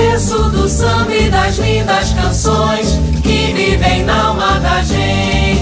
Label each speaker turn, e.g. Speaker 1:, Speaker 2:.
Speaker 1: berço do samba e das lindas canções que vivem na alma da gente.